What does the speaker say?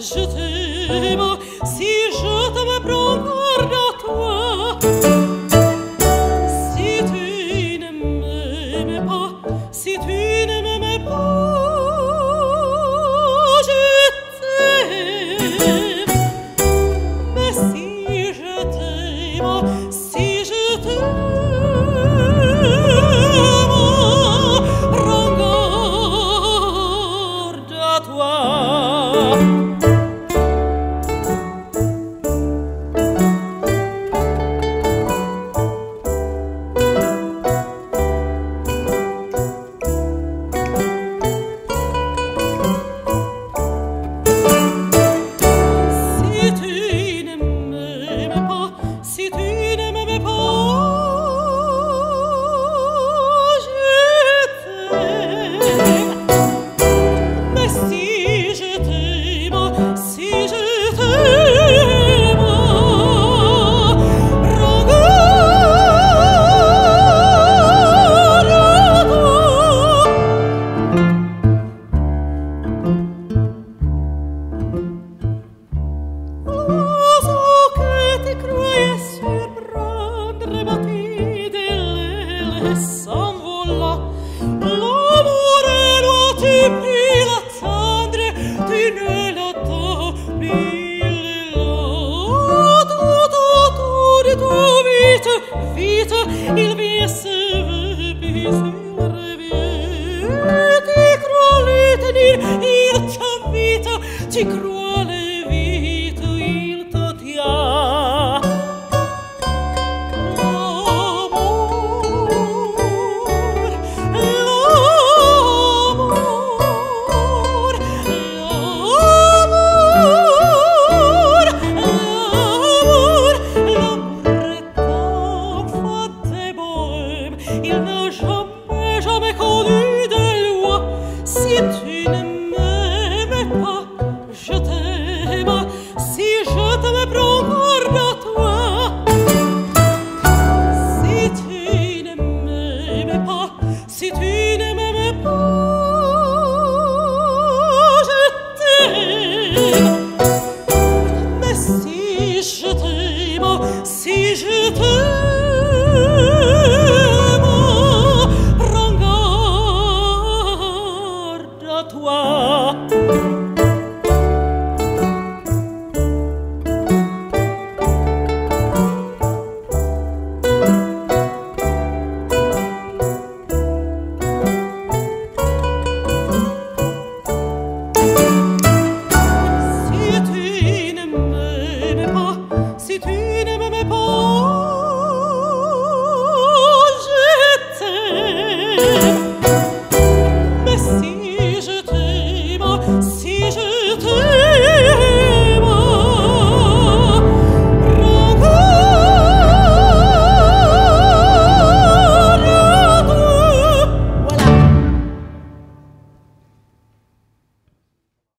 je t'aime, si je te prends à toi, si tu ne m'aimes pas, si tu ne m'aimes pas, je t'aime, mais si je t'aime, vita il viesse bisir vieti croliteni io c'ho vita ti cruele toi